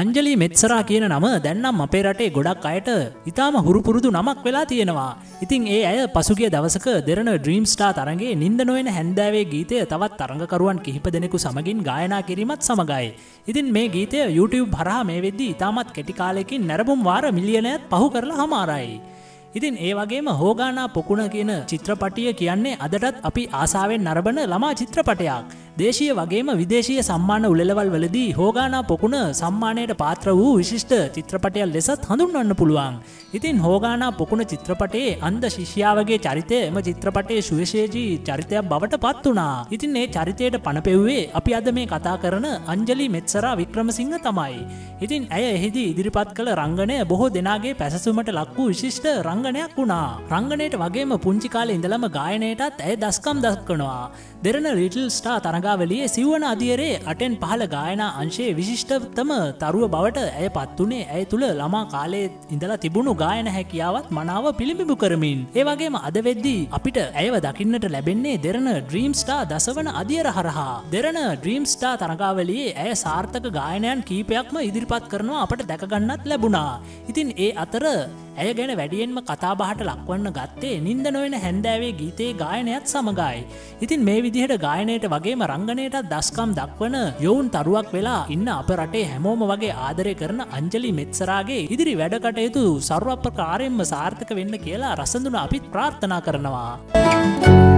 අංජලි මෙත්සරා කියන නම දැන්නම් අපේ රටේ ගොඩක් අයට ඉතාම හුරුපුරුදු නමක් වෙලා තියෙනවා. ඉතින් ඒ ඇය පසුගිය දවසක දෙරන ඩ්‍රීම් ස්ටා තරගේ නින්ද නොවෙන හැන්දෑවේ ගීතය තවත් තරඟකරුවන් කිහිප දෙනෙකු සමගින් ගායනා කිරීමත් සමගයි. ඉතින් මේ ගීතය YouTube හරහා මේ වෙද්දී ඉතාමත් කෙටිකාලෙකින් නැරබුම් වාර මිලියනයත් පහු කරලා හමාරයි. ඉතින් ඒ වගේම හෝගානා පොකුණ කියන චිත්‍රපටිය කියන්නේ අදටත් අපි ආසාාවෙන් නරබන ළමා චිත්‍රපටයක්. දේශීය වගේම විදේශීය සම්මාන උලෙලවල් වලදී හෝගානා පොකුණ සම්මානයට පාත්‍ර වූ විශිෂ්ට චිත්‍රපටයක් ලෙසත් හඳුන්වන්න පුළුවන්. ඉතින් හෝගානා පොකුණ චිත්‍රපටයේ අන්ද ශිෂ්‍යාවගේ චරිතය එම චිත්‍රපටයේ සුවශේජී චරිතයක් බවට පත් වනා. ඉතින් ඒ චරිතයට පණපෙව්වේ අපි අද මේ කතා කරන අංජලි මෙත්සරා වික්‍රමසිංහ තමයි. ඉතින් ඇය එහිදී ඉදිරිපත් කළ රංගනය බොහෝ දෙනාගේ පැසසුමට ලක්වූ විශිෂ්ට රංගනයක් වුණා. රංගනයට වගේම පුංචි කාලේ ඉඳලම ගායනයටත් ඇය දස්කම් දක්කනවා. දෙරන ලිටල් ස්ටා තරගාවලියේ සිව්වන අධියරේ අටෙන් පහළ ගායනා අංශයේ විශිෂ්ටතම තරුව බවට ඇය පත්වනේ ඇය තුළ ළමා කාලේ ඉඳලා තිබුණු ගායන හැකියාවත් මනාව පිළිබිඹු කරමින්. ඒවගේම අද වෙද්දී අපිට ඇයව දකින්නට ලැබෙන්නේ දෙරන ඩ්‍රීම් ස්ටා දසවන අධියර හරහා. දෙරන ඩ්‍රීම් ස්ටා තරගාවලියේ ඇය සාර්ථක ගායනයන් කීපයක්ම ඉදිරිපත් කරනවා අපට දැකගන්නත් ලැබුණා. ඉතින් ඒ අතර ඇය ගැන වැඩියෙන්ම කතාබහට ලක්වන්න ගත්තේ නින්ද නොවෙන හැන්දෑවේ ගීතයේ ගායනයත් සමගයි. ඉතින් මේ විදිහට ගායනයට වගේම රංගනයටත් දස්කම් දක්වන යොවුන් තරුවක් වෙලා ඉන්න අප රටේ හැමෝම වගේ ආදරය කරන අංජලි මෙත්සරාගේ ඉදිරි වැඩකටයුතු සර්වප්‍රකාරයෙන්ම සාර්ථක වෙන්න කියලා රසඳුන අපිත් ප්‍රාර්ථනා කරනවා.